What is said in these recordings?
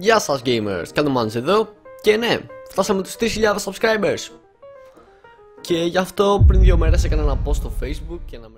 Γεια σας gamers, Captain Panez εδώ. Και ναι, φτάσαμε τους 3.000 subscribers. Και γι' αυτό πριν δύο μέρες έκανα ένα post στο facebook και ένα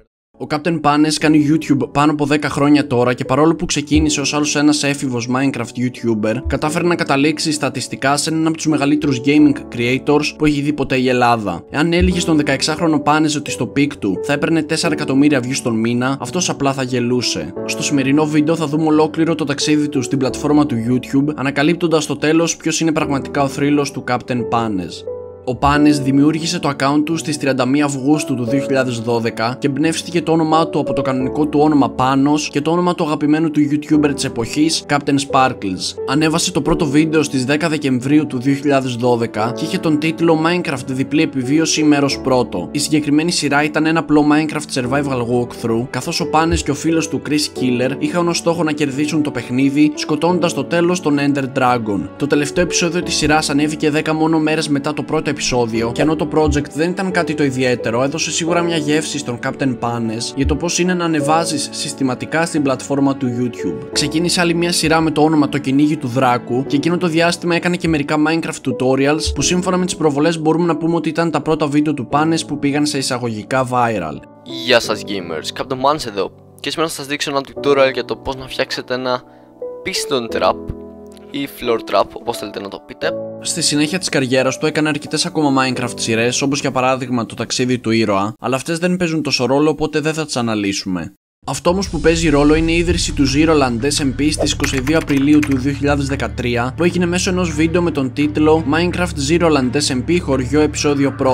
ο Captain Panez κάνει YouTube πάνω από 10 χρόνια τώρα και παρόλο που ξεκίνησε ως άλλος ένας έφηβος Minecraft YouTuber, κατάφερε να καταλήξει στατιστικά σε έναν από τους μεγαλύτερους gaming creators που έχει δει ποτέ η Ελλάδα. Εάν έλεγε στον 16χρονο Panez ότι στο peak του θα έπαιρνε 4 εκατομμύρια views τον μήνα, αυτός απλά θα γελούσε. Στο σημερινό βίντεο θα δούμε ολόκληρο το ταξίδι του στην πλατφόρμα του YouTube, ανακαλύπτοντας στο τέλος ποιος είναι πραγματικά ο θρύλος του Captain Panez. Ο Πάνες δημιούργησε το account του στις 31 Αυγούστου του 2012 και εμπνεύστηκε το όνομά του από το κανονικό του όνομα Πάνος και το όνομα του αγαπημένου του YouTuber της εποχής Captain Sparkles. Ανέβασε το πρώτο βίντεο στις 10 Δεκεμβρίου του 2012 και είχε τον τίτλο Minecraft διπλή επιβίωση μέρος πρώτο. Η συγκεκριμένη σειρά ήταν ένα απλό Minecraft survival walkthrough καθώς ο Πάνες και ο φίλος του Chris Killer είχαν ως στόχο να κερδίσουν το παιχνίδι σκοτώνοντας το τέλος τον Ender Dragon. Το τελευταίο επεισόδιο της σειράς ανέβηκε 10 μόνο μέρες μετά το πρώτο επεισόδιο και ενώ το project δεν ήταν κάτι το ιδιαίτερο, έδωσε σίγουρα μια γεύση στον Captain Panes για το πώς είναι να ανεβάζεις συστηματικά στην πλατφόρμα του YouTube. Ξεκίνησε άλλη μια σειρά με το όνομα Το κυνήγι του Δράκου και εκείνο το διάστημα έκανε και μερικά Minecraft tutorials που σύμφωνα με τις προβολές μπορούμε να πούμε ότι ήταν τα πρώτα βίντεο του Panes που πήγαν σε εισαγωγικά viral. Γεια σας gamers, Captain Panes εδώ και σήμερα θα σας δείξω ένα tutorial για το πώς να φτιάξετε ένα piston trap ή floor trap όπως θέλετε να το πείτε Στη συνέχεια της καριέρας του έκανε αρκετές ακόμα Minecraft σειρές, όπως για παράδειγμα το ταξίδι του ήρωα, αλλά αυτές δεν παίζουν τόσο ρόλο οπότε δεν θα τις αναλύσουμε. Αυτό όμως που παίζει ρόλο είναι η ίδρυση του Zeroland SMP στις 22 Απριλίου του 2013 που έγινε μέσω ενός βίντεο με τον τίτλο Minecraft Zeroland SMP χωριό επεισόδιο 1.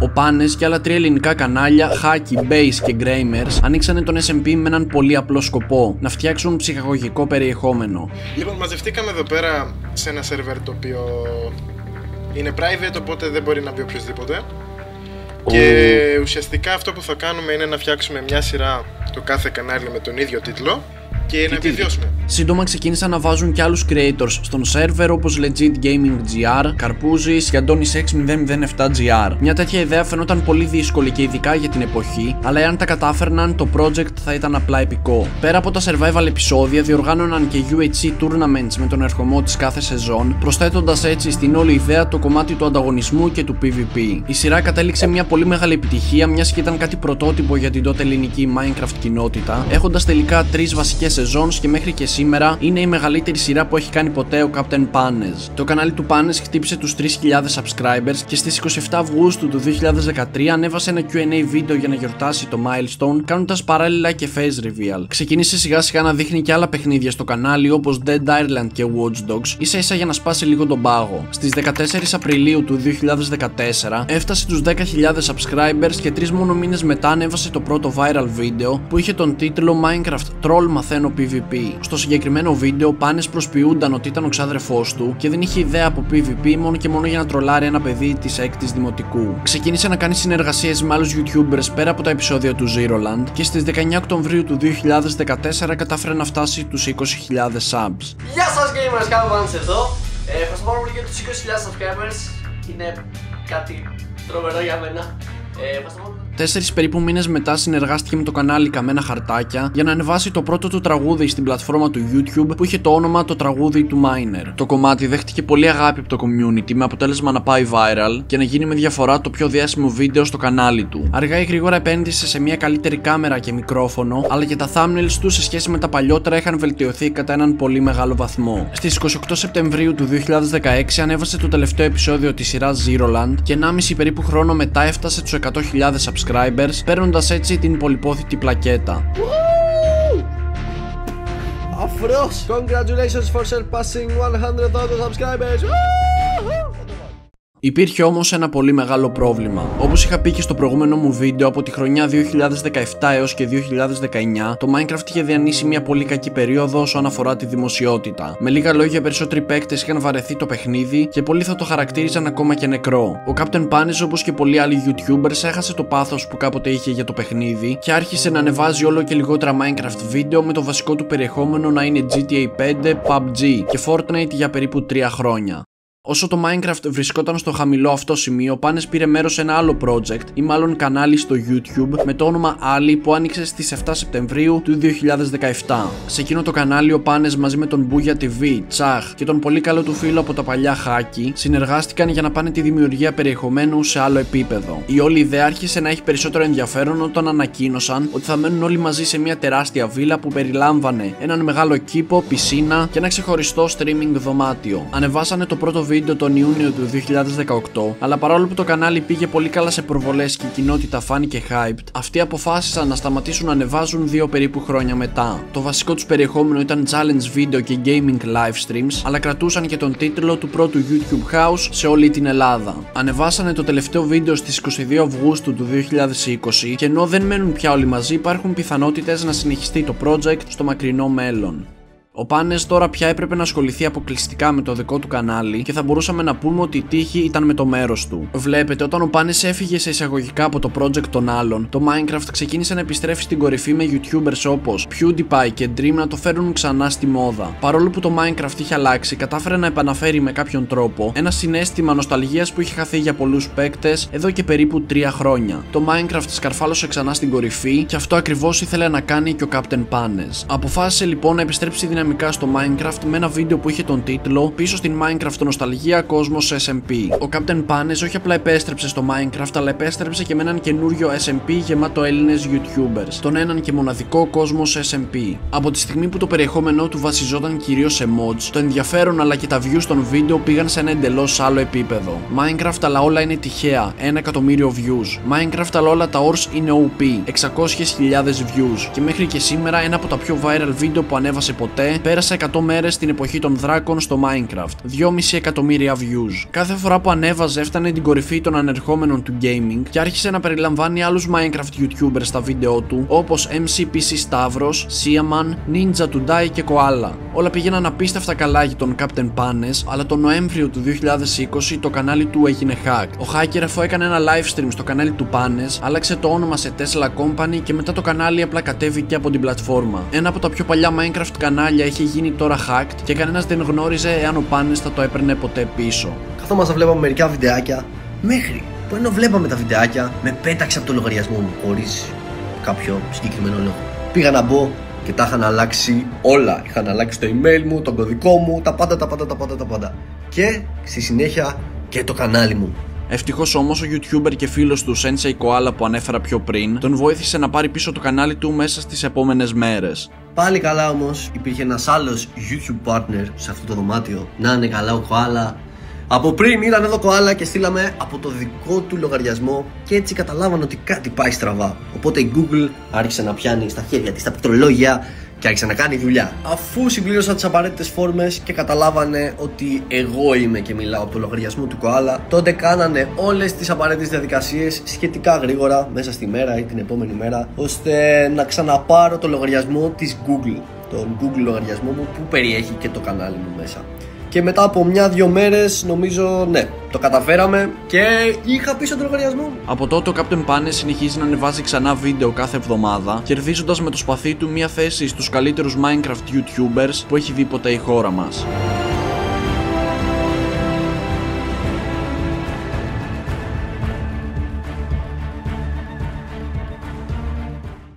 Ο Πάνες και άλλα τρία ελληνικά κανάλια, Hacky, Base και Gramers, ανοίξανε τον SMP με έναν πολύ απλό σκοπό: να φτιάξουν ψυχαγωγικό περιεχόμενο. Λοιπόν, μαζευτήκαμε εδώ πέρα σε ένα σερβερ το οποίο είναι private, οπότε δεν μπορεί να μπει οποιοδήποτε. Και ουσιαστικά αυτό που θα κάνουμε είναι να φτιάξουμε μια σειρά το κάθε κανάλι με τον ίδιο τίτλο και να επιβιώσουμε. Σύντομα ξεκίνησαν να βάζουν και άλλους creators στον server όπως Legit Gaming GR, Καρπούζης και Αντώνης 6007 gr Μια τέτοια ιδέα φαινόταν πολύ δύσκολη και ειδικά για την εποχή, αλλά εάν τα κατάφερναν, το project θα ήταν απλά επικό. Πέρα από τα survival επεισόδια, διοργάνωναν και UHC tournaments με τον ερχομό της κάθε σεζόν, προσθέτοντας έτσι στην όλη ιδέα το κομμάτι του ανταγωνισμού και του PvP. Η σειρά κατέληξε μια πολύ μεγάλη επιτυχία, μιας και ήταν κάτι πρωτότυπο για την τότε ελληνική Minecraft κοινότητα, έχοντας τελικά τρεις βασικές σεζόν και μέχρι και σήμερα είναι η μεγαλύτερη σειρά που έχει κάνει ποτέ ο Captain Panes. Το κανάλι του Panes χτύπησε τους 3.000 subscribers και στις 27 Αυγούστου του 2013 ανέβασε ένα QA βίντεο για να γιορτάσει το milestone, κάνοντας παράλληλα και face reveal. Ξεκίνησε σιγά σιγά να δείχνει και άλλα παιχνίδια στο κανάλι όπως Dead Ireland και Watch Dogs, ίσα ίσα για να σπάσει λίγο τον πάγο. Στις 14 Απριλίου του 2014 έφτασε τους 10.000 subscribers και 3 μόνο μήνες μετά ανέβασε το πρώτο viral βίντεο που είχε τον τίτλο Minecraft Troll Μαθαίνω PvP. Στο συγκεκριμένο βίντεο, ο Πάνες προσποιούνταν ότι ήταν ο ξάδερφός του και δεν είχε ιδέα από PvP μόνο και μόνο για να τρολάρει ένα παιδί της 6η Δημοτικού. Ξεκίνησε να κάνει συνεργασίες με άλλους YouTubers πέρα από τα επεισόδια του Zeroland και στις 19 Οκτωβρίου του 2014 κατάφερε να φτάσει τους 20.000 subs. Γεια σας gamers, κάνω εδώ. Ε, ευχαριστώ πάρα πολύ για τους 20.000 subscribers. Είναι κάτι τρομερό για μένα. Ε, Τέσσερις περίπου μήνες μετά συνεργάστηκε με το κανάλι Καμένα Χαρτάκια για να ανεβάσει το πρώτο του τραγούδι στην πλατφόρμα του YouTube που είχε το όνομα Το τραγούδι του Miner. Το κομμάτι δέχτηκε πολύ αγάπη από το community με αποτέλεσμα να πάει viral και να γίνει με διαφορά το πιο διάσημο βίντεο στο κανάλι του. Αργά ή γρήγορα επένδυσε σε μια καλύτερη κάμερα και μικρόφωνο, αλλά και τα thumbnails του σε σχέση με τα παλιότερα είχαν βελτιωθεί κατά έναν πολύ μεγάλο βαθμό. Στις 28 Σεπτεμβρίου του 2016 ανέβασε το τελευταίο επεισόδιο της σειράς Zeroland και 1,5 περίπου χρόνο μετά έφτασε τους 100.000 subscribers subscribers, παίρνοντα έτσι την πολυπόθητη πλακέτα. Αφρός! Congratulations for surpassing 100,000 subscribers! Υπήρχε όμως ένα πολύ μεγάλο πρόβλημα. Όπως είχα πει και στο προηγούμενο μου βίντεο, από τη χρονιά 2017 έως και 2019, το Minecraft είχε διανύσει μια πολύ κακή περίοδο όσον αφορά τη δημοσιότητα. Με λίγα λόγια, περισσότεροι παίκτες είχαν βαρεθεί το παιχνίδι και πολλοί θα το χαρακτήριζαν ακόμα και νεκρό. Ο Captain Panis, όπως και πολλοί άλλοι YouTubers, έχασε το πάθος που κάποτε είχε για το παιχνίδι και άρχισε να ανεβάζει όλο και λιγότερα Minecraft βίντεο με το βασικό του περιεχόμενο να είναι GTA 5, PUBG και Fortnite για περίπου 3 χρόνια. Όσο το Minecraft βρισκόταν στο χαμηλό αυτό σημείο, ο Πάνες πήρε μέρος σε ένα άλλο project ή μάλλον κανάλι στο YouTube με το όνομα Ali που άνοιξε στις 7 Σεπτεμβρίου του 2017. Σε εκείνο το κανάλι, ο Πάνες μαζί με τον Booyah TV, Τσάχ και τον πολύ καλό του φίλο από τα παλιά Χάκι συνεργάστηκαν για να πάνε τη δημιουργία περιεχομένου σε άλλο επίπεδο. Η όλη ιδέα άρχισε να έχει περισσότερο ενδιαφέρον όταν ανακοίνωσαν ότι θα μένουν όλοι μαζί σε μια τεράστια βίλα που περιλάμβανε έναν μεγάλο κήπο, πισίνα και ένα ξεχωριστό streaming δωμάτιο. Ανεβάσανε το πρώτο βίντεο τον Ιούνιο του 2018, αλλά παρόλο που το κανάλι πήγε πολύ καλά σε προβολές και η κοινότητα φάνηκε hyped, αυτοί αποφάσισαν να σταματήσουν να ανεβάζουν δύο περίπου χρόνια μετά. Το βασικό τους περιεχόμενο ήταν challenge video και gaming live streams, αλλά κρατούσαν και τον τίτλο του πρώτου YouTube House σε όλη την Ελλάδα. Ανεβάσανε το τελευταίο βίντεο στις 22 Αυγούστου του 2020 και ενώ δεν μένουν πια όλοι μαζί, υπάρχουν πιθανότητες να συνεχιστεί το project στο μακρινό μέλλον. Ο Πάνες τώρα πια έπρεπε να ασχοληθεί αποκλειστικά με το δικό του κανάλι και θα μπορούσαμε να πούμε ότι η τύχη ήταν με το μέρος του. Βλέπετε, όταν ο Πάνες έφυγε σε εισαγωγικά από το project των άλλων, το Minecraft ξεκίνησε να επιστρέφει στην κορυφή με YouTubers όπως PewDiePie και Dream να το φέρουν ξανά στη μόδα. Παρόλο που το Minecraft είχε αλλάξει, κατάφερε να επαναφέρει με κάποιον τρόπο ένα συνέστημα νοσταλγίας που είχε χαθεί για πολλούς παίκτες εδώ και περίπου 3 χρόνια. Το Minecraft σκαρφάλωσε ξανά στην κορυφή και αυτό ακριβώς ήθελε να κάνει και ο Captain Panes. Αποφάσισε λοιπόν να επιστρέψει δυναμικά στο Minecraft με ένα βίντεο που είχε τον τίτλο Πίσω στην Minecraft νοσταλγία κόσμος SMP. Ο Captain Panes όχι απλά επέστρεψε στο Minecraft, αλλά επέστρεψε και με έναν καινούριο SMP γεμάτο Έλληνες YouTubers. Τον έναν και μοναδικό κόσμος SMP. Από τη στιγμή που το περιεχόμενό του βασιζόταν κυρίως σε mods, το ενδιαφέρον αλλά και τα views των βίντεο πήγαν σε ένα εντελώς άλλο επίπεδο. Minecraft αλλά όλα είναι τυχαία, 1 εκατομμύριο views. Minecraft αλλά όλα τα ors είναι OP, 600.000 views. Και μέχρι και σήμερα ένα από τα πιο viral βίντεο που ανέβασε ποτέ πέρασε 100 μέρες στην εποχή των δράκων στο Minecraft. 2,5 εκατομμύρια views. Κάθε φορά που ανέβαζε έφτανε την κορυφή των ανερχόμενων του gaming και άρχισε να περιλαμβάνει άλλους Minecraft YouTubers στα βίντεο του όπως MCPC Stavros, Siaman, Ninja Today και Koala. Όλα πήγαιναν απίστευτα καλά για τον Captain Panes, αλλά τον Νοέμβριο του 2020 το κανάλι του έγινε hack. Ο hacker αφού έκανε ένα live stream στο κανάλι του Panes, άλλαξε το όνομα σε Tesla Company και μετά το κανάλι απλά κατέβηκε από την πλατφόρμα. Ένα από τα πιο παλιά Minecraft κανάλια είχε γίνει τώρα hacked και κανένας δεν γνώριζε εάν ο Panes θα το έπαιρνε ποτέ πίσω. Καθόμαστε βλέπαμε μερικά βιντεάκια μέχρι που ενώ βλέπαμε τα βιντεάκια με πέταξε από το λογαριασμό μου χωρίς κάποιο συγκεκριμένο λόγο. Πήγα να μπω και τα είχαν αλλάξει όλα. Είχαν αλλάξει το email μου, τον κωδικό μου, τα πάντα, τα πάντα, τα πάντα, τα πάντα. Και στη συνέχεια και το κανάλι μου. Ευτυχώς όμως ο YouTuber και φίλος του Sensei Koala που ανέφερα πιο πριν τον βοήθησε να πάρει πίσω το κανάλι του μέσα στις επόμενες μέρες. Πάλι καλά όμως υπήρχε ένας άλλος YouTube partner σε αυτό το δωμάτιο. Να είναι καλά ο Koala. Από πριν ήταν εδώ Koala και στείλαμε από το δικό του λογαριασμό και έτσι καταλάβανε ότι κάτι πάει στραβά. Οπότε η Google άρχισε να πιάνει στα χέρια της τα πληκτρολόγια και άρχισε να κάνει δουλειά. Αφού συμπλήρωσα τις απαραίτητες φόρμες και καταλάβανε ότι εγώ είμαι και μιλάω από το λογαριασμό του Koala, τότε κάνανε όλες τις απαραίτητες διαδικασίες σχετικά γρήγορα μέσα στη μέρα ή την επόμενη μέρα, ώστε να ξαναπάρω το λογαριασμό της Google. Τον Google λογαριασμό μου που περιέχει και το κανάλι μου μέσα. Και μετά από μια-δυο μέρες, νομίζω, ναι, το καταφέραμε και είχα πίσω το λογαριασμό μου. Από τότε ο Captain Panes συνεχίζει να ανεβάζει ξανά βίντεο κάθε εβδομάδα, κερδίζοντας με το σπαθί του μια θέση στους καλύτερους Minecraft YouTubers που έχει δει ποτέ η χώρα μας.